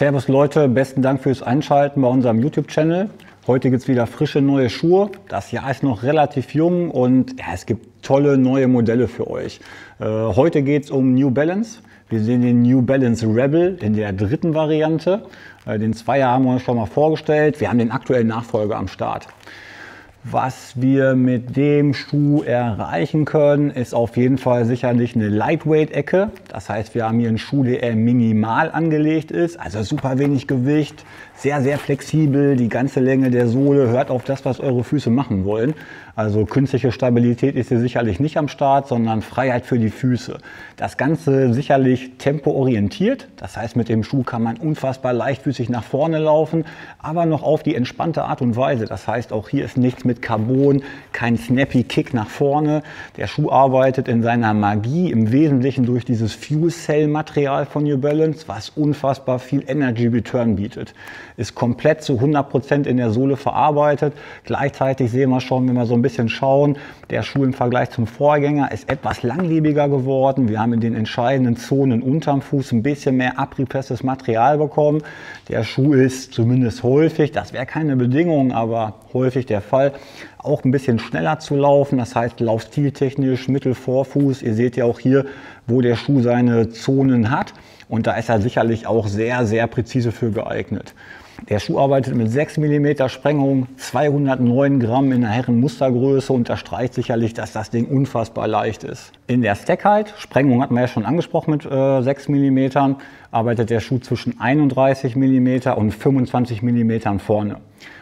Servus Leute, besten Dank fürs Einschalten bei unserem YouTube-Channel. Heute gibt es wieder frische neue Schuhe. Das Jahr ist noch relativ jung und ja, es gibt tolle neue Modelle für euch. Äh, heute geht es um New Balance. Wir sehen den New Balance Rebel in der dritten Variante. Äh, den Zweier haben wir uns schon mal vorgestellt. Wir haben den aktuellen Nachfolger am Start. Was wir mit dem Schuh erreichen können, ist auf jeden Fall sicherlich eine Lightweight-Ecke. Das heißt, wir haben hier einen Schuh, der minimal angelegt ist, also super wenig Gewicht, sehr, sehr flexibel. Die ganze Länge der Sohle hört auf das, was eure Füße machen wollen. Also künstliche Stabilität ist hier sicherlich nicht am Start, sondern Freiheit für die Füße. Das Ganze sicherlich tempoorientiert. Das heißt, mit dem Schuh kann man unfassbar leichtfüßig nach vorne laufen, aber noch auf die entspannte Art und Weise. Das heißt, auch hier ist nichts mit Carbon, kein snappy Kick nach vorne. Der Schuh arbeitet in seiner Magie im Wesentlichen durch dieses Fuel Cell Material von New Balance, was unfassbar viel Energy Return bietet ist komplett zu 100% in der Sohle verarbeitet. Gleichzeitig sehen wir schon, wenn wir so ein bisschen schauen, der Schuh im Vergleich zum Vorgänger ist etwas langlebiger geworden. Wir haben in den entscheidenden Zonen unterm Fuß ein bisschen mehr abriebfestes Material bekommen. Der Schuh ist zumindest häufig, das wäre keine Bedingung, aber häufig der Fall, auch ein bisschen schneller zu laufen. Das heißt, laufstiltechnisch, Mittelvorfuß. Ihr seht ja auch hier, wo der Schuh seine Zonen hat. Und da ist er sicherlich auch sehr, sehr präzise für geeignet. Der Schuh arbeitet mit 6 mm Sprengung, 209 Gramm in der Herrenmustergröße, unterstreicht sicherlich, dass das Ding unfassbar leicht ist. In der Stackheit, Sprengung hatten wir ja schon angesprochen mit äh, 6 mm, arbeitet der Schuh zwischen 31 mm und 25 mm vorne.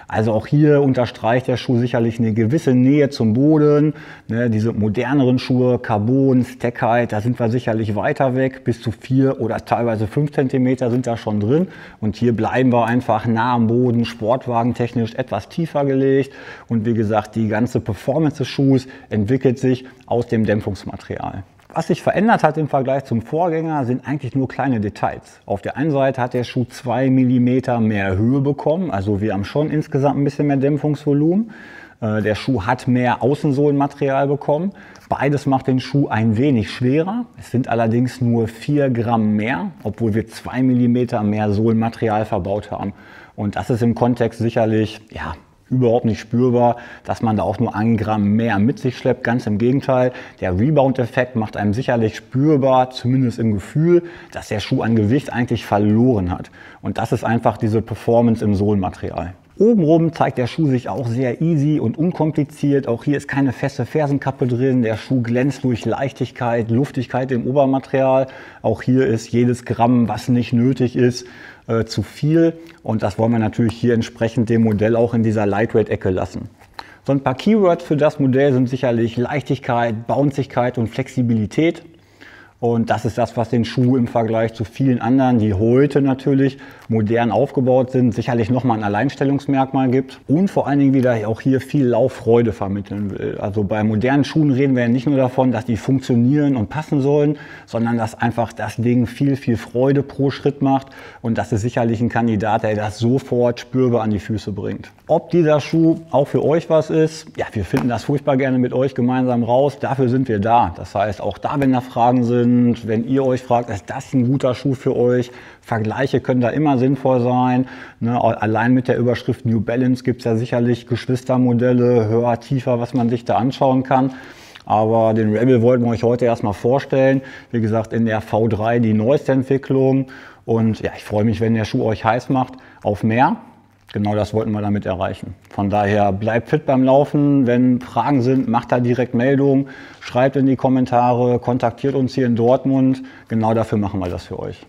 Also auch hier unterstreicht der Schuh sicherlich eine gewisse Nähe zum Boden. Ne, diese moderneren Schuhe, Carbon, Stackheit, da sind wir sicherlich weiter weg. Bis zu vier oder teilweise fünf Zentimeter sind da schon drin. Und hier bleiben wir einfach nah am Boden, sportwagentechnisch etwas tiefer gelegt. Und wie gesagt, die ganze Performance des Schuhs entwickelt sich aus dem Dämpfungsmaterial. Was sich verändert hat im Vergleich zum Vorgänger, sind eigentlich nur kleine Details. Auf der einen Seite hat der Schuh zwei Millimeter mehr Höhe bekommen, also wir haben schon insgesamt ein bisschen mehr Dämpfungsvolumen. Äh, der Schuh hat mehr Außensohlenmaterial bekommen. Beides macht den Schuh ein wenig schwerer. Es sind allerdings nur vier Gramm mehr, obwohl wir zwei Millimeter mehr Sohlenmaterial verbaut haben. Und das ist im Kontext sicherlich ja, überhaupt nicht spürbar, dass man da auch nur ein Gramm mehr mit sich schleppt. Ganz im Gegenteil, der Rebound-Effekt macht einem sicherlich spürbar, zumindest im Gefühl, dass der Schuh an Gewicht eigentlich verloren hat. Und das ist einfach diese Performance im Sohlenmaterial. Obenrum zeigt der Schuh sich auch sehr easy und unkompliziert. Auch hier ist keine feste Fersenkappe drin. Der Schuh glänzt durch Leichtigkeit, Luftigkeit im Obermaterial. Auch hier ist jedes Gramm, was nicht nötig ist, äh, zu viel. Und das wollen wir natürlich hier entsprechend dem Modell auch in dieser Lightweight-Ecke lassen. So ein paar Keywords für das Modell sind sicherlich Leichtigkeit, Bounzigkeit und Flexibilität. Und das ist das, was den Schuh im Vergleich zu vielen anderen, die heute natürlich modern aufgebaut sind, sicherlich nochmal ein Alleinstellungsmerkmal gibt und vor allen Dingen wieder auch hier viel Lauffreude vermitteln will. Also bei modernen Schuhen reden wir ja nicht nur davon, dass die funktionieren und passen sollen, sondern dass einfach das Ding viel, viel Freude pro Schritt macht und das ist sicherlich ein Kandidat, der das sofort spürbar an die Füße bringt. Ob dieser Schuh auch für euch was ist, ja, wir finden das furchtbar gerne mit euch gemeinsam raus. Dafür sind wir da. Das heißt, auch da, wenn da Fragen sind, sind. Wenn ihr euch fragt, ist das ein guter Schuh für euch? Vergleiche können da immer sinnvoll sein. Ne, allein mit der Überschrift New Balance gibt es ja sicherlich Geschwistermodelle, höher, tiefer, was man sich da anschauen kann. Aber den Rebel wollten wir euch heute erstmal vorstellen. Wie gesagt, in der V3 die neueste Entwicklung. Und ja, ich freue mich, wenn der Schuh euch heiß macht auf mehr. Genau das wollten wir damit erreichen. Von daher bleibt fit beim Laufen. Wenn Fragen sind, macht da direkt Meldung, schreibt in die Kommentare, kontaktiert uns hier in Dortmund. Genau dafür machen wir das für euch.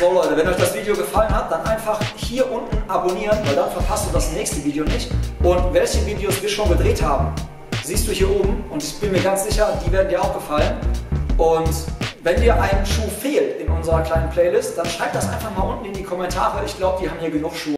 So Leute, wenn euch das Video gefallen hat, dann einfach hier unten abonnieren, weil dann verpasst du das nächste Video nicht. Und welche Videos wir schon gedreht haben, siehst du hier oben und ich bin mir ganz sicher, die werden dir auch gefallen. Und wenn dir ein Schuh fehlt in unserer kleinen Playlist, dann schreibt das einfach mal unten in die Kommentare. Ich glaube, die haben hier genug Schuhe.